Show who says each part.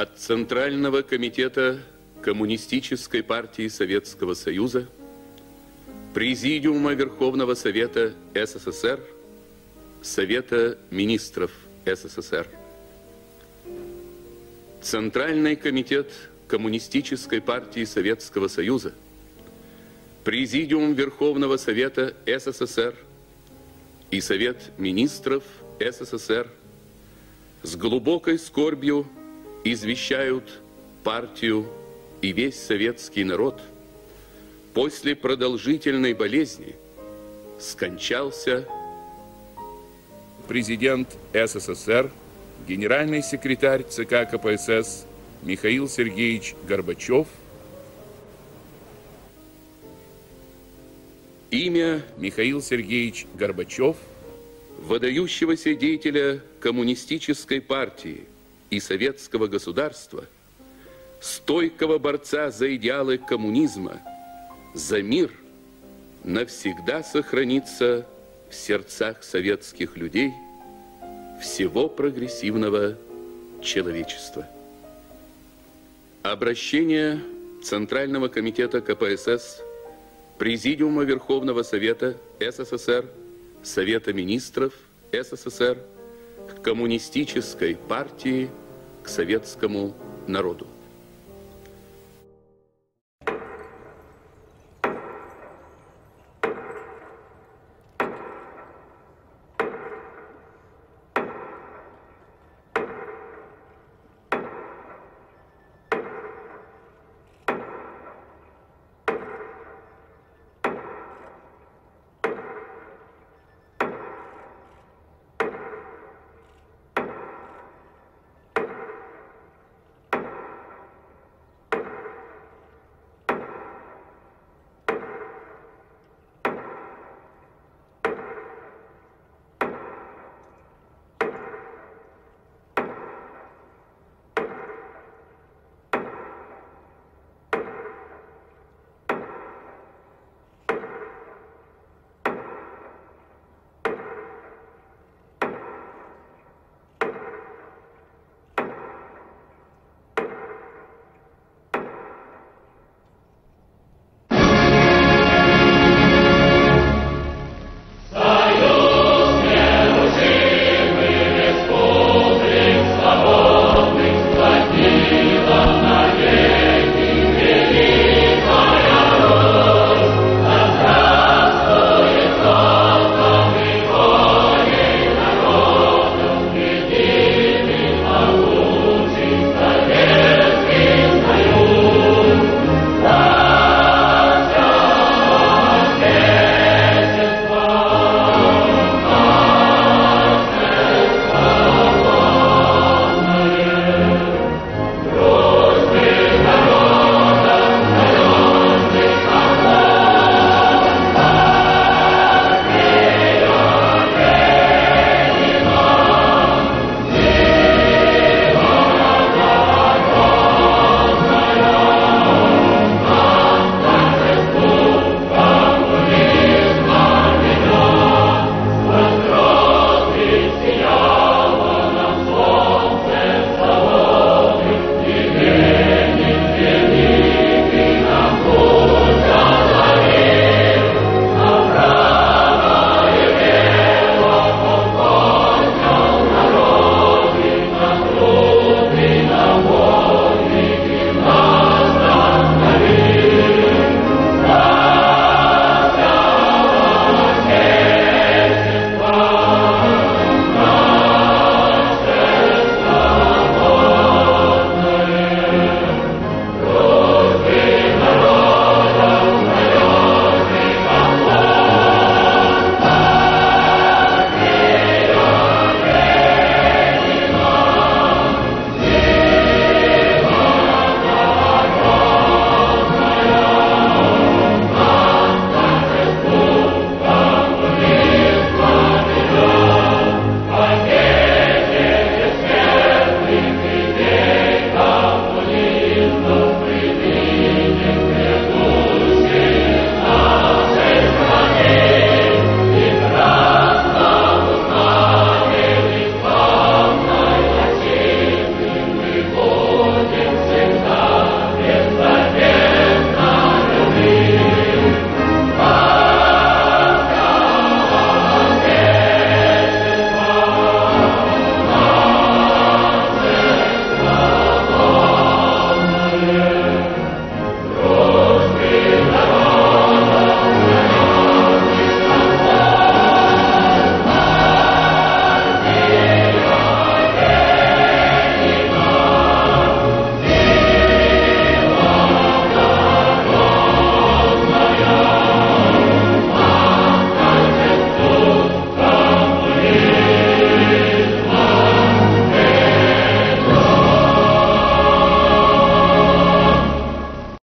Speaker 1: от Центрального комитета Коммунистической партии Советского Союза, Президиума Верховного Совета СССР, Совета Министров СССР. Центральный комитет Коммунистической партии Советского Союза, Президиум Верховного Совета СССР и Совет Министров СССР с глубокой скорбью извещают партию и весь советский народ после продолжительной болезни скончался
Speaker 2: президент СССР, генеральный секретарь ЦК КПСС Михаил Сергеевич Горбачев. Имя Михаил Сергеевич Горбачев,
Speaker 1: выдающегося деятеля коммунистической партии и советского государства, стойкого борца за идеалы коммунизма, за мир, навсегда сохранится в сердцах советских людей всего прогрессивного человечества. Обращение Центрального комитета КПСС, Президиума Верховного Совета СССР, Совета Министров СССР к коммунистической партии, к советскому народу.